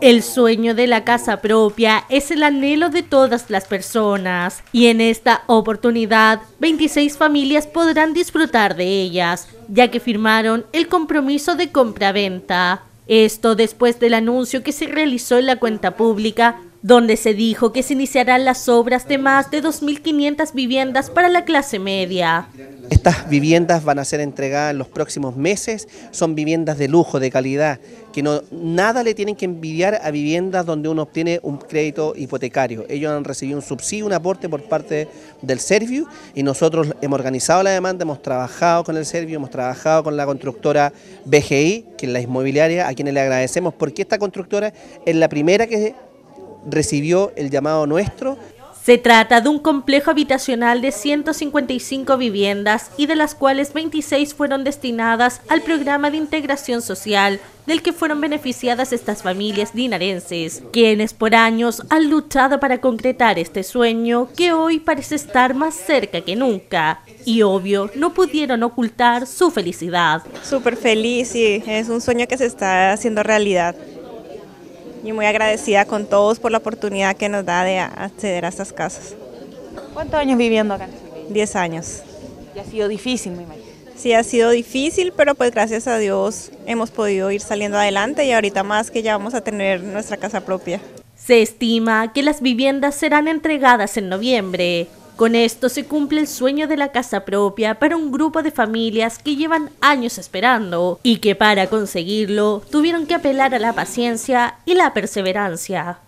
El sueño de la casa propia es el anhelo de todas las personas y en esta oportunidad 26 familias podrán disfrutar de ellas, ya que firmaron el compromiso de compra-venta. Esto después del anuncio que se realizó en la cuenta pública donde se dijo que se iniciarán las obras de más de 2.500 viviendas para la clase media. Estas viviendas van a ser entregadas en los próximos meses, son viviendas de lujo, de calidad, que no, nada le tienen que envidiar a viviendas donde uno obtiene un crédito hipotecario. Ellos han recibido un subsidio, un aporte por parte del Servio y nosotros hemos organizado la demanda, hemos trabajado con el Servio, hemos trabajado con la constructora BGI, que es la inmobiliaria, a quienes le agradecemos porque esta constructora es la primera que recibió el llamado nuestro. Se trata de un complejo habitacional de 155 viviendas y de las cuales 26 fueron destinadas al programa de integración social del que fueron beneficiadas estas familias dinarenses, quienes por años han luchado para concretar este sueño que hoy parece estar más cerca que nunca. Y obvio, no pudieron ocultar su felicidad. Súper feliz y es un sueño que se está haciendo realidad y muy agradecida con todos por la oportunidad que nos da de acceder a estas casas. ¿Cuántos años viviendo acá? Diez años. ¿Y ha sido difícil, me imagino? Sí, ha sido difícil, pero pues gracias a Dios hemos podido ir saliendo adelante y ahorita más que ya vamos a tener nuestra casa propia. Se estima que las viviendas serán entregadas en noviembre. Con esto se cumple el sueño de la casa propia para un grupo de familias que llevan años esperando y que para conseguirlo tuvieron que apelar a la paciencia y la perseverancia.